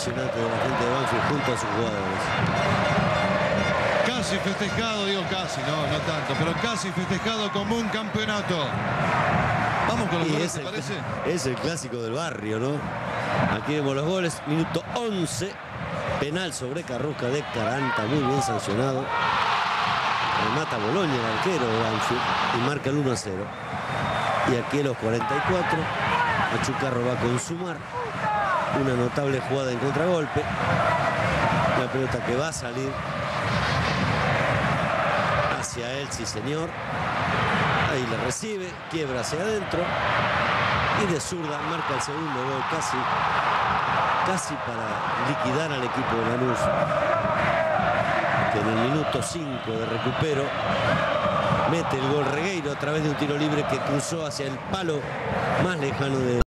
impresionante de la gente de Banfield junto a sus jugadores. Casi festejado, digo casi, no, no tanto, pero casi festejado como un campeonato. Vamos con los Y goles, es ¿te el, parece? es el clásico del barrio, ¿no? Aquí vemos los goles, minuto 11, penal sobre Carrusca de Caranta, muy bien sancionado. Remata Boloña, el arquero de Banfield, y marca el 1 a 0. Y aquí a los 44, Machucarro va a consumar una notable jugada en contragolpe. La pelota que va a salir hacia él, sí señor. Ahí le recibe, quiebra hacia adentro y de zurda marca el segundo gol casi, casi para liquidar al equipo de Lanús. Que en el minuto 5 de recupero mete el gol Regueiro a través de un tiro libre que cruzó hacia el palo más lejano de